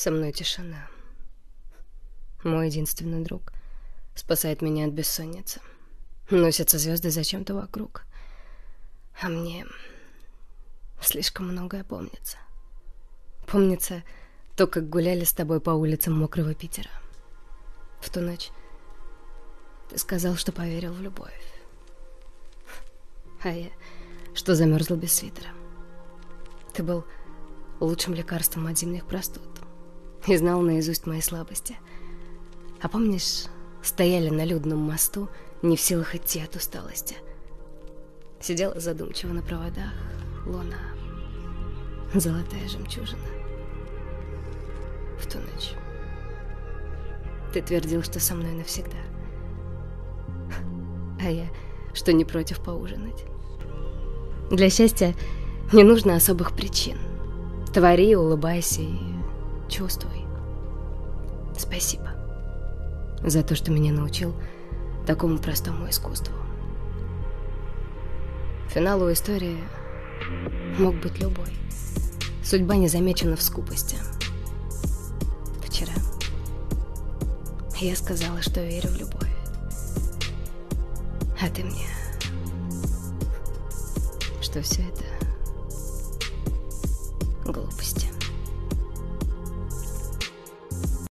Со мной тишина. Мой единственный друг спасает меня от бессонницы. Носятся звезды зачем-то вокруг. А мне слишком многое помнится. Помнится то, как гуляли с тобой по улицам мокрого Питера. В ту ночь ты сказал, что поверил в любовь. А я, что замерзла без свитера. Ты был лучшим лекарством от зимних простуд и знал наизусть мои слабости. А помнишь, стояли на людном мосту, не в силах идти от усталости. Сидела задумчиво на проводах луна, золотая жемчужина. В ту ночь ты твердил, что со мной навсегда. А я, что не против поужинать. Для счастья не нужно особых причин. Твори, улыбайся и чувствуй. Спасибо за то, что меня научил такому простому искусству. Финал у истории мог быть любой. Судьба не замечена в скупости. Вчера я сказала, что верю в любовь. А ты мне, что все это